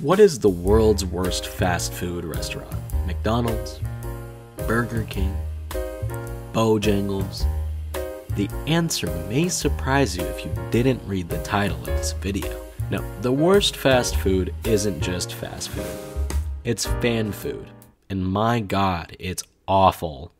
What is the world's worst fast food restaurant? McDonald's? Burger King? Bojangles? The answer may surprise you if you didn't read the title of this video. No, the worst fast food isn't just fast food. It's fan food. And my god, it's awful.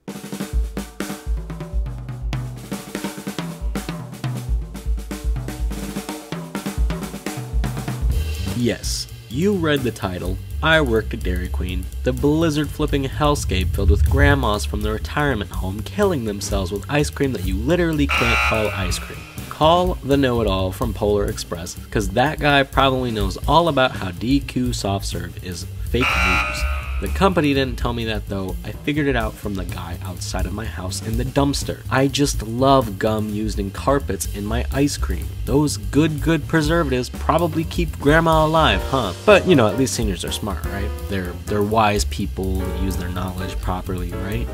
Yes, you read the title. I work at Dairy Queen, the blizzard flipping hellscape filled with grandmas from the retirement home killing themselves with ice cream that you literally can't call ice cream. Call the know it all from Polar Express, because that guy probably knows all about how DQ soft serve is fake news. The company didn't tell me that though. I figured it out from the guy outside of my house in the dumpster. I just love gum used in carpets in my ice cream. Those good, good preservatives probably keep grandma alive, huh? But you know, at least seniors are smart, right? They're they're wise people use their knowledge properly, right?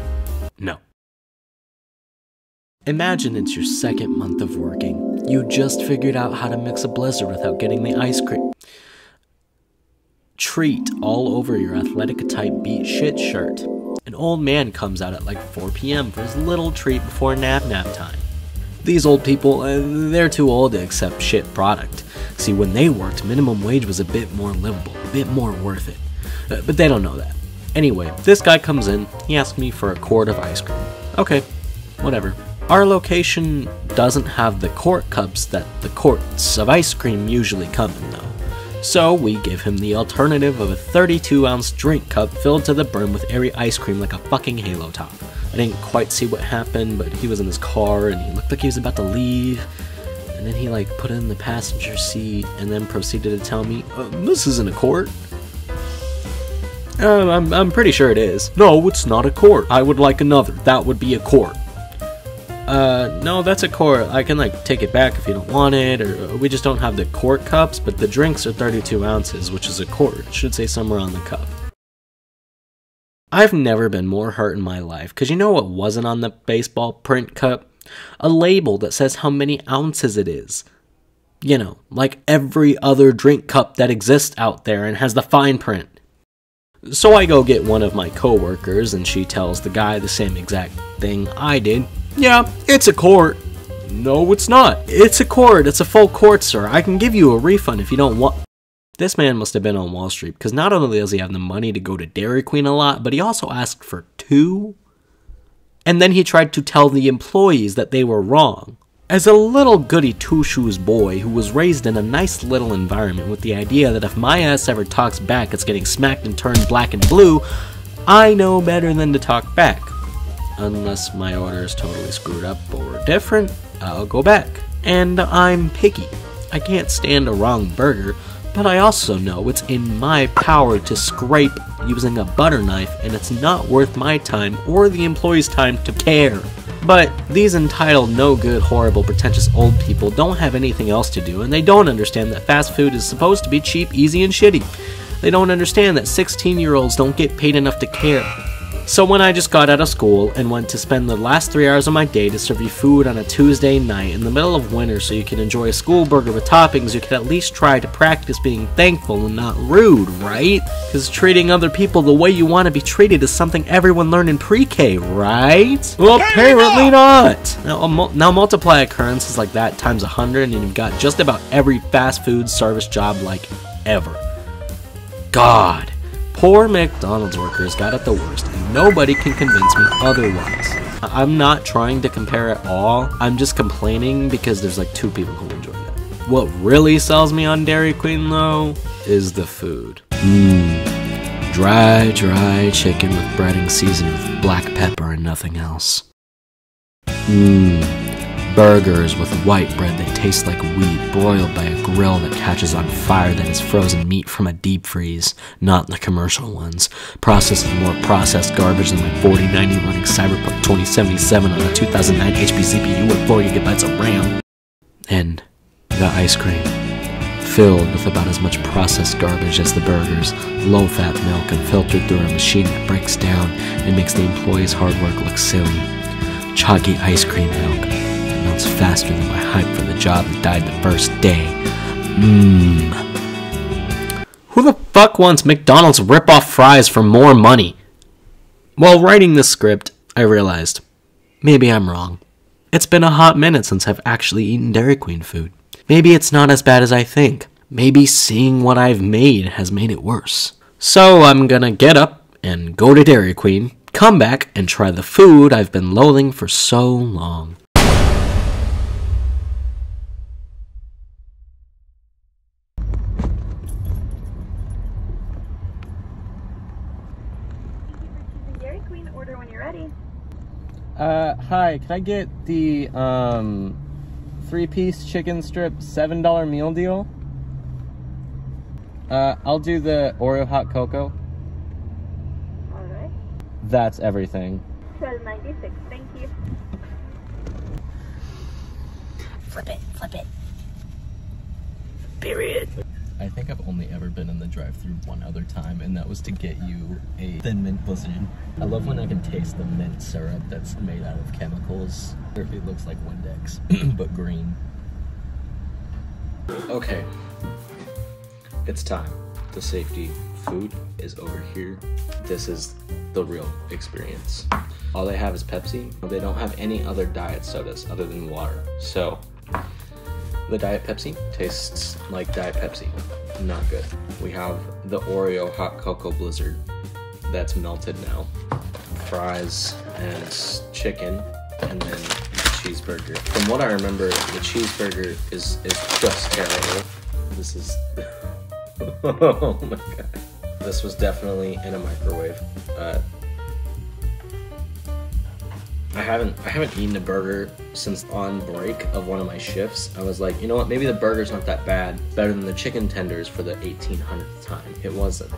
No. Imagine it's your second month of working. You just figured out how to mix a blizzard without getting the ice cream treat all over your athletic type beat shit shirt. An old man comes out at like 4 p.m. for his little treat before nap nap time. These old people, uh, they're too old to accept shit product. See, when they worked, minimum wage was a bit more livable, a bit more worth it. Uh, but they don't know that. Anyway, this guy comes in, he asks me for a quart of ice cream. Okay, whatever. Our location doesn't have the quart cups that the quarts of ice cream usually come in, though. So we give him the alternative of a 32 ounce drink cup filled to the brim with airy ice cream like a fucking halo top. I didn't quite see what happened, but he was in his car and he looked like he was about to leave. And then he like put in the passenger seat and then proceeded to tell me, uh, "This isn't a quart." Uh, I'm, I'm pretty sure it is. No, it's not a quart. I would like another. That would be a quart uh, no, that's a quart. I can like take it back if you don't want it, or we just don't have the quart cups, but the drinks are 32 ounces, which is a quart. Should say somewhere on the cup. I've never been more hurt in my life, because you know what wasn't on the baseball print cup? A label that says how many ounces it is. You know, like every other drink cup that exists out there and has the fine print. So I go get one of my coworkers, and she tells the guy the same exact thing I did. Yeah, it's a quart. No, it's not. It's a quart. It's a full quart, sir. I can give you a refund if you don't want. This man must have been on Wall Street because not only does he have the money to go to Dairy Queen a lot, but he also asked for two. And then he tried to tell the employees that they were wrong. As a little goody two shoes boy who was raised in a nice little environment with the idea that if my ass ever talks back, it's getting smacked and turned black and blue, I know better than to talk back unless my order is totally screwed up or different, I'll go back. And I'm picky. I can't stand a wrong burger, but I also know it's in my power to scrape using a butter knife, and it's not worth my time or the employee's time to care. But these entitled, no good, horrible, pretentious old people don't have anything else to do, and they don't understand that fast food is supposed to be cheap, easy, and shitty. They don't understand that 16 year olds don't get paid enough to care. So when I just got out of school and went to spend the last three hours of my day to serve you food on a Tuesday night in the middle of winter so you can enjoy a school burger with toppings, you could at least try to practice being thankful and not rude, right? Because treating other people the way you want to be treated is something everyone learned in pre-K, right? Well, apparently not! Now, um, now multiply occurrences like that times a hundred and you've got just about every fast food service job like ever. God. Poor McDonald's workers got it the worst, and nobody can convince me otherwise. I'm not trying to compare at all, I'm just complaining because there's like two people who enjoy that. What really sells me on Dairy Queen though is the food. Mmm. Dry, dry chicken with breading seasoned with black pepper and nothing else. Mmm burgers with white bread that tastes like wheat broiled by a grill that catches on fire that is frozen meat from a deep freeze, not the commercial ones. Processed with more processed garbage than my 4090 running Cyberpunk 2077 on a 2009 HP CPU with 4 gigabytes of RAM. And the ice cream. Filled with about as much processed garbage as the burgers, low fat milk, and filtered through a machine that breaks down and makes the employees' hard work look silly. Chalky ice cream milk, faster than my hype for the job that died the first day. Mmm. Who the fuck wants McDonald's rip off fries for more money? While writing this script, I realized maybe I'm wrong. It's been a hot minute since I've actually eaten Dairy Queen food. Maybe it's not as bad as I think. Maybe seeing what I've made has made it worse. So I'm gonna get up and go to Dairy Queen, come back and try the food I've been loathing for so long. Uh, hi, can I get the, um, three-piece chicken strip $7 meal deal? Uh, I'll do the Oreo hot cocoa. Alright. That's everything. Twelve ninety six. Thank you. Flip it, flip it. Period. I think I've only ever been in the drive-through one other time, and that was to get you a thin mint blizzard. I love when I can taste the mint syrup that's made out of chemicals. It looks like Windex, but green. Okay. It's time. The safety food is over here. This is the real experience. All they have is Pepsi. They don't have any other diet sodas other than water. So, the Diet Pepsi tastes like Diet Pepsi. Not good. We have the Oreo hot cocoa blizzard that's melted now. Fries and chicken and then the cheeseburger. From what I remember, the cheeseburger is is just terrible. This is Oh my god. This was definitely in a microwave. Uh, I haven't I haven't eaten a burger since on break of one of my shifts. I was like, you know what? Maybe the burger's not that bad. Better than the chicken tenders for the 1800th time. It wasn't.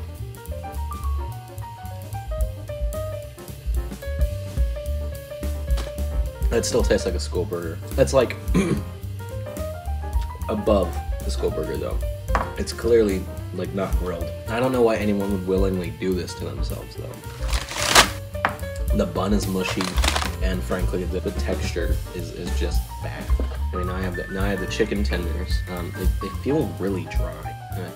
It still tastes like a school burger. It's like above the school burger though. It's clearly like not grilled. I don't know why anyone would willingly do this to themselves though. The bun is mushy, and frankly, the, the texture is, is just bad. I mean, I have the now I have the chicken tenders. Um, they, they feel really dry. Uh,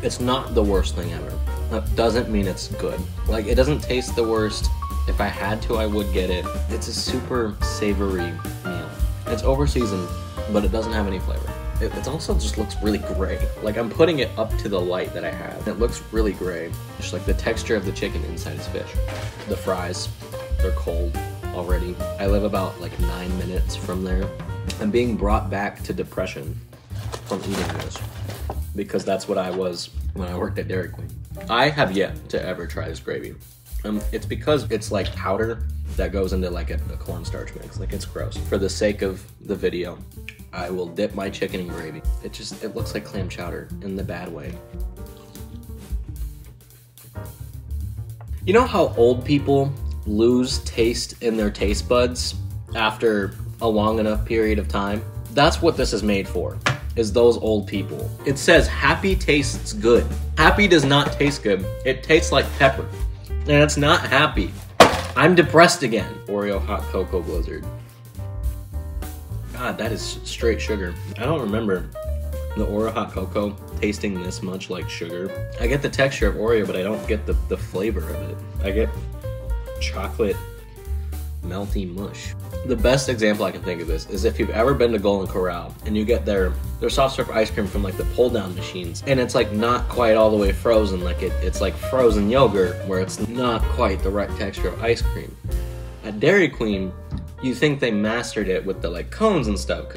It's not the worst thing ever. That doesn't mean it's good. Like, it doesn't taste the worst. If I had to, I would get it. It's a super savory meal. It's overseasoned, but it doesn't have any flavor. It, it also just looks really gray. Like, I'm putting it up to the light that I have. It looks really gray. Just like the texture of the chicken inside is fish. The fries, they're cold already. I live about like nine minutes from there. I'm being brought back to depression from eating this because that's what I was when I worked at Dairy Queen. I have yet to ever try this gravy. Um, it's because it's like powder that goes into like a, a cornstarch mix. Like it's gross. For the sake of the video, I will dip my chicken in gravy. It just it looks like clam chowder in the bad way. You know how old people lose taste in their taste buds after a long enough period of time? That's what this is made for. Is those old people. It says happy tastes good. Happy does not taste good. It tastes like pepper. It's not happy. I'm depressed again. Oreo hot cocoa blizzard. God, that is straight sugar. I don't remember the Oreo hot cocoa tasting this much like sugar. I get the texture of Oreo, but I don't get the, the flavor of it. I get chocolate melty mush. The best example I can think of this is if you've ever been to Golden Corral and you get their their soft serve ice cream from like the pull down machines and it's like not quite all the way frozen like it, it's like frozen yogurt where it's not quite the right texture of ice cream. At Dairy Queen, you think they mastered it with the like cones and stuff.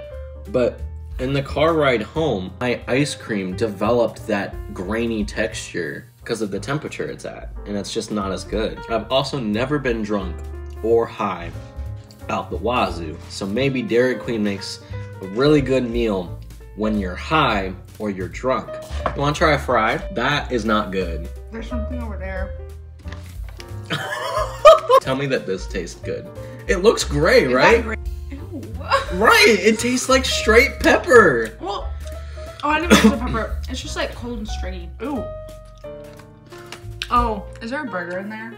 But in the car ride home, my ice cream developed that grainy texture because of the temperature it's at, and it's just not as good. I've also never been drunk or high out the wazoo, so maybe Dairy Queen makes a really good meal when you're high or you're drunk. You want to try a fry? That is not good. There's something over there. Tell me that this tastes good. It looks gray, right? Ew. Right, it tastes like straight pepper. Well, oh, I didn't put the pepper. It's just like cold and stringy. Ooh. Oh, is there a burger in there?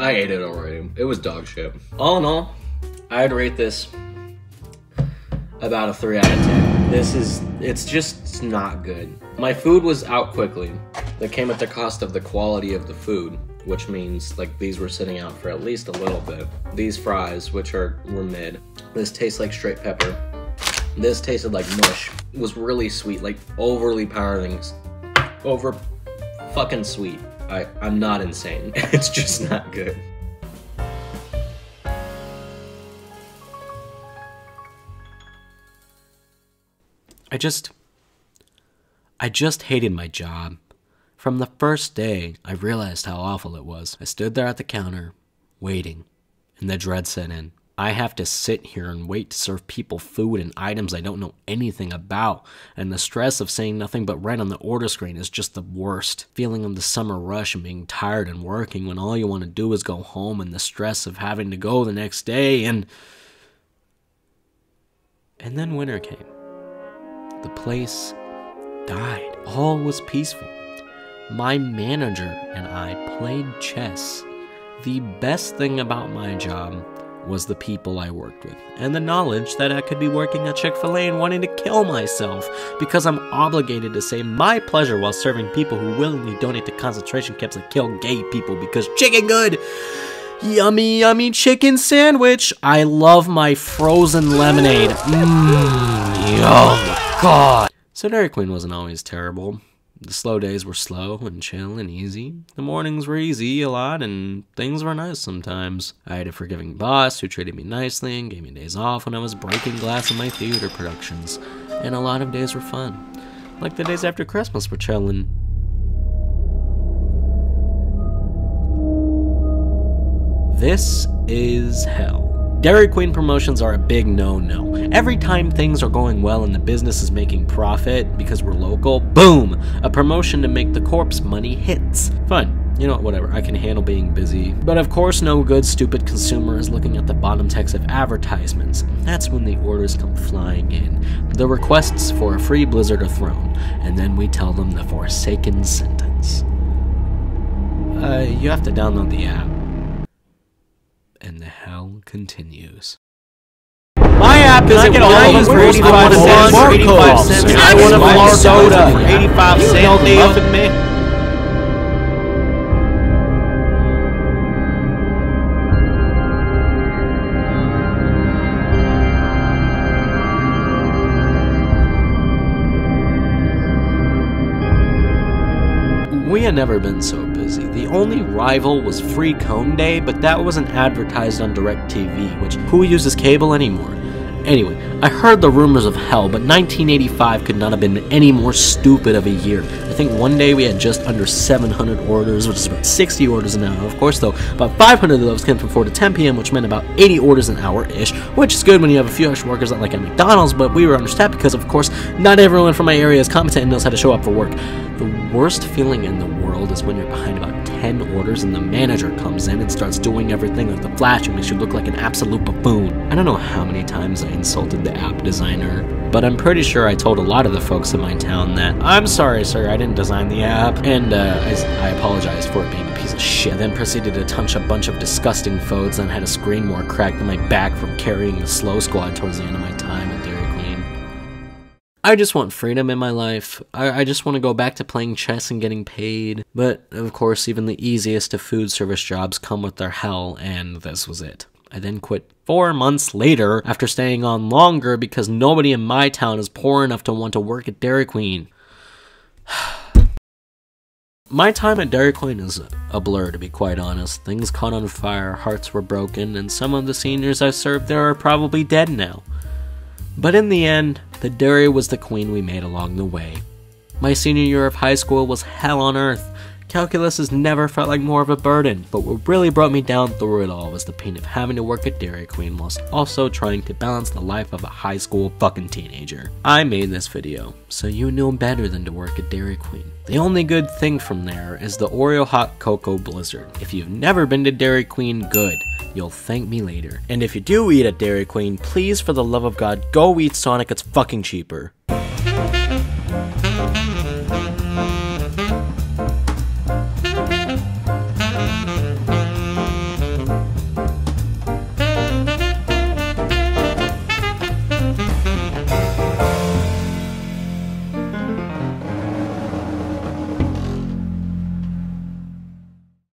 I ate it already. It was dog shit. All in all, I'd rate this about a 3 out of 10. This is, it's just not good. My food was out quickly. That came at the cost of the quality of the food, which means like these were sitting out for at least a little bit. These fries, which are were mid. This tastes like straight pepper. This tasted like mush. It was really sweet, like overly powering, over fucking sweet. I, I'm not insane. it's just not good. I just. I just hated my job. From the first day, I realized how awful it was. I stood there at the counter, waiting, and the dread set in. I have to sit here and wait to serve people food and items I don't know anything about, and the stress of saying nothing but right on the order screen is just the worst. Feeling of the summer rush and being tired and working when all you want to do is go home, and the stress of having to go the next day, and. And then winter came. The place died. All was peaceful. My manager and I played chess. The best thing about my job was the people I worked with, and the knowledge that I could be working at Chick fil A and wanting to kill myself because I'm obligated to say my pleasure while serving people who willingly donate to concentration camps and kill gay people because chicken good! Yummy, yummy chicken sandwich! I love my frozen lemonade. Mmm, yum, God! So Dairy Queen wasn't always terrible. The slow days were slow and chill and easy. The mornings were easy a lot, and things were nice sometimes. I had a forgiving boss who treated me nicely and gave me days off when I was breaking glass in my theater productions. And a lot of days were fun. Like the days after Christmas were chillin'. This is hell. Dairy Queen promotions are a big no-no. Every time things are going well and the business is making profit because we're local, boom, a promotion to make the corpse money hits. Fine. You know, whatever, I can handle being busy. But of course, no good, stupid consumer is looking at the bottom text of advertisements. That's when the orders come flying in. The requests for a free Blizzard are thrown, and then we tell them the Forsaken sentence. Uh, you have to download the app and the hell continues. My app is I get all of for 85 cents. 85 cents. I want a Florida soda for 85 cent deal. me. We had never been so busy. The only rival was Free Cone Day, but that wasn't advertised on DirecTV, which who uses cable anymore? Anyway, I heard the rumors of hell, but 1985 could not have been any more stupid of a year. I think one day we had just under 700 orders, which is about 60 orders an hour. Of course, though, about 500 of those came from 4 to 10 p.m., which meant about 80 orders an hour-ish, which is good when you have a few extra workers like at McDonald's, but we were understaffed because, of course, not everyone from my area is competent and knows how to show up for work. The worst feeling in the world is when you're behind about 10 orders and the manager comes in and starts doing everything with the flash and makes you look like an absolute buffoon. I don't know how many times I insulted the app designer, but I'm pretty sure I told a lot of the folks in my town that I'm sorry, sir, I didn't design the app, and uh, I, I apologize for it being a piece of shit. I Then proceeded to touch a bunch of disgusting foes and had a screen more cracked than my back from carrying the slow squad towards the end of my time at Dairy Queen. I just want freedom in my life. I, I just want to go back to playing chess and getting paid. But of course, even the easiest of food service jobs come with their hell, and this was it. I then quit four months later after staying on longer because nobody in my town is poor enough to want to work at Dairy Queen. my time at Dairy Queen is a blur, to be quite honest. Things caught on fire, hearts were broken, and some of the seniors I served there are probably dead now. But in the end, the dairy was the queen we made along the way. My senior year of high school was hell on earth. Calculus has never felt like more of a burden, but what really brought me down through it all was the pain of having to work at Dairy Queen whilst also trying to balance the life of a high school fucking teenager. I made this video, so you know better than to work at Dairy Queen. The only good thing from there is the Oreo Hot Cocoa Blizzard. If you've never been to Dairy Queen, good. You'll thank me later. And if you do eat at Dairy Queen, please for the love of God, go eat Sonic, it's fucking cheaper.